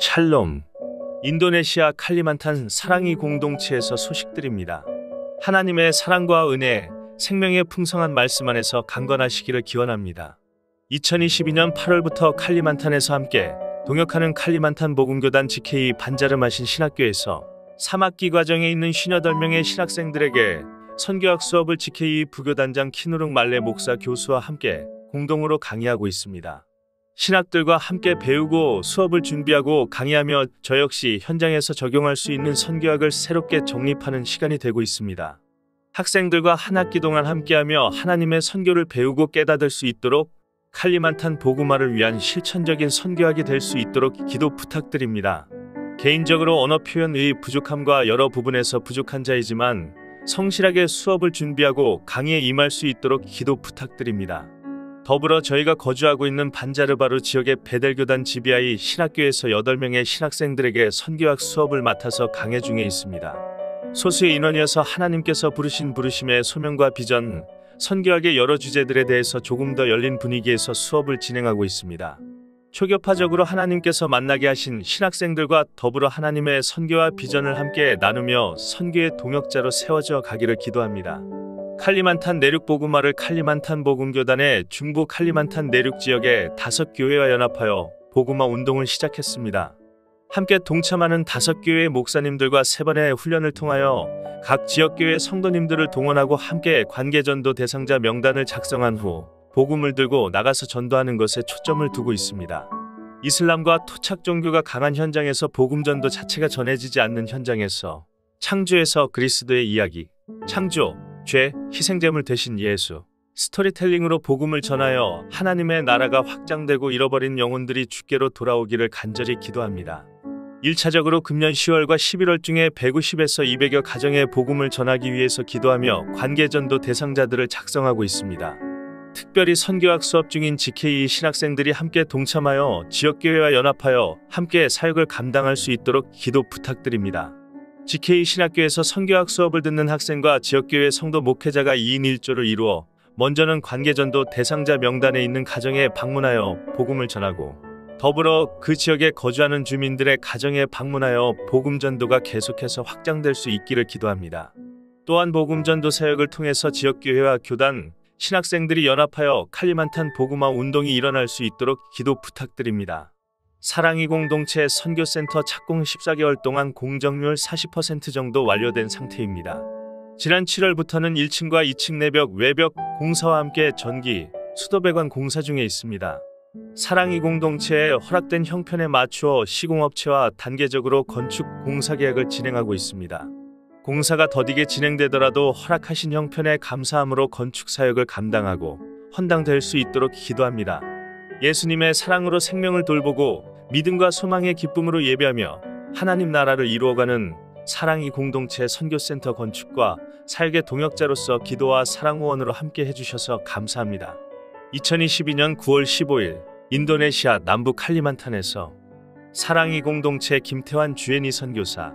샬롬. 인도네시아 칼리만탄 사랑이 공동체에서 소식드립니다. 하나님의 사랑과 은혜, 생명의 풍성한 말씀 안에서 강건하시기를 기원합니다. 2022년 8월부터 칼리만탄에서 함께 동역하는 칼리만탄 복음교단 GK 반자르마신 신학교에서 3학기 과정에 있는 58명의 신학생들에게 선교학 수업을 GK 부교단장 키누룩 말레 목사 교수와 함께 공동으로 강의하고 있습니다. 신학들과 함께 배우고 수업을 준비하고 강의하며 저 역시 현장에서 적용할 수 있는 선교학을 새롭게 정립하는 시간이 되고 있습니다. 학생들과 한 학기 동안 함께하며 하나님의 선교를 배우고 깨닫을 수 있도록 칼리만탄 보구마를 위한 실천적인 선교학이 될 수 있도록 기도 부탁드립니다. 개인적으로 언어 표현의 부족함과 여러 부분에서 부족한 자이지만 성실하게 수업을 준비하고 강의에 임할 수 있도록 기도 부탁드립니다. 더불어 저희가 거주하고 있는 반자르바루 지역의 베델교단 지비아이 신학교에서 8명의 신학생들에게 선교학 수업을 맡아서 강해 중에 있습니다. 소수의 인원이어서 하나님께서 부르신 부르심의 소명과 비전, 선교학의 여러 주제들에 대해서 조금 더 열린 분위기에서 수업을 진행하고 있습니다. 초교파적으로 하나님께서 만나게 하신 신학생들과 더불어 하나님의 선교와 비전을 함께 나누며 선교의 동역자로 세워져 가기를 기도합니다. 칼리만탄 내륙 보구마를 칼리만탄 복음교단의 중부 칼리만탄 내륙 지역의 다섯 교회와 연합하여 보구마 운동을 시작했습니다. 함께 동참하는 다섯 교회의 목사님들과 세 번의 훈련을 통하여 각 지역 교회 성도님들을 동원하고 함께 관계전도 대상자 명단을 작성한 후 복음을 들고 나가서 전도하는 것에 초점을 두고 있습니다. 이슬람과 토착 종교가 강한 현장에서 복음 전도 자체가 전해지지 않는 현장에서 창조에서 그리스도의 이야기, 창조, 죄, 희생제물 대신 예수, 스토리텔링으로 복음을 전하여 하나님의 나라가 확장되고 잃어버린 영혼들이 주께로 돌아오기를 간절히 기도합니다. 1차적으로 금년 10월과 11월 중에 150에서 200여 가정의 복음을 전하기 위해서 기도하며 관계전도 대상자들을 작성하고 있습니다. 특별히 선교학 수업 중인 GK 신학생들이 함께 동참하여 지역교회와 연합하여 함께 사역을 감당할 수 있도록 기도 부탁드립니다. GK 신학교에서 선교학 수업을 듣는 학생과 지역교회 성도 목회자가 2인 1조를 이루어 먼저는 관계전도 대상자 명단에 있는 가정에 방문하여 복음을 전하고 더불어 그 지역에 거주하는 주민들의 가정에 방문하여 복음 전도가 계속해서 확장될 수 있기를 기도합니다. 또한 복음 전도 사역을 통해서 지역 교회와 교단, 신학생들이 연합하여 칼리만탄 복음화 운동이 일어날 수 있도록 기도 부탁드립니다. 사랑이 공동체 선교센터 착공 14개월 동안 공정률 40% 정도 완료된 상태입니다. 지난 7월부터는 1층과 2층 내벽, 외벽 공사와 함께 전기, 수도배관 공사 중에 있습니다. 사랑이 공동체에 허락된 형편에 맞추어 시공업체와 단계적으로 건축 공사 계약을 진행하고 있습니다. 공사가 더디게 진행되더라도 허락하신 형편에 감사함으로 건축 사역을 감당하고 헌당될 수 있도록 기도합니다. 예수님의 사랑으로 생명을 돌보고 믿음과 소망의 기쁨으로 예배하며 하나님 나라를 이루어가는 사랑이 공동체 선교센터 건축과 살게 동역자로서 기도와 사랑 후원으로 함께 해주셔서 감사합니다. 2022년 9월 15일 인도네시아 남부 칼리만탄에서 사랑이 공동체 김태환 주애니 선교사